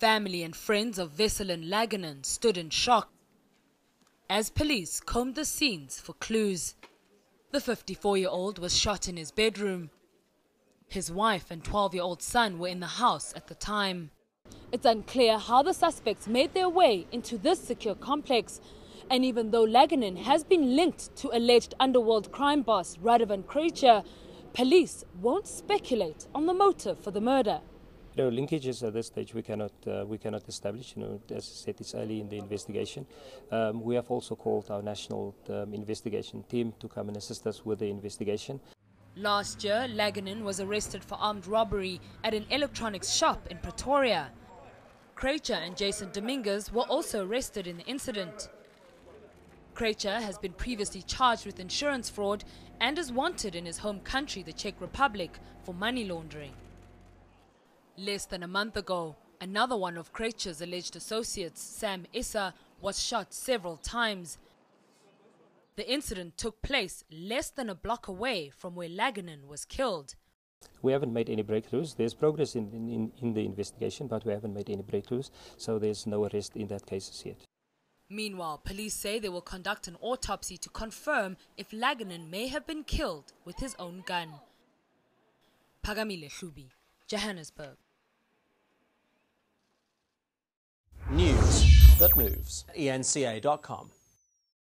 Family and friends of Veselin Laganin stood in shock as police combed the scenes for clues. The 54 year old was shot in his bedroom. His wife and 12 year old son were in the house at the time. It's unclear how the suspects made their way into this secure complex. And even though Laganin has been linked to alleged underworld crime boss Radovan Krejcir, police won't speculate on the motive for the murder. You know, linkages at this stage we cannot uh, we cannot establish. You know, as I said, it's early in the investigation. Um, we have also called our national um, investigation team to come and assist us with the investigation. Last year, Laganin was arrested for armed robbery at an electronics shop in Pretoria. Krejcir and Jason Dominguez were also arrested in the incident. Krejcir has been previously charged with insurance fraud and is wanted in his home country, the Czech Republic, for money laundering. Less than a month ago, another one of Krejcir's alleged associates, Sam Issa, was shot several times. The incident took place less than a block away from where Laganin was killed. We haven't made any breakthroughs. There's progress in, in, in the investigation, but we haven't made any breakthroughs, so there's no arrest in that case as yet. Meanwhile, police say they will conduct an autopsy to confirm if Laganin may have been killed with his own gun. Pagamile Hlubi, Johannesburg. That moves. ENCA.com.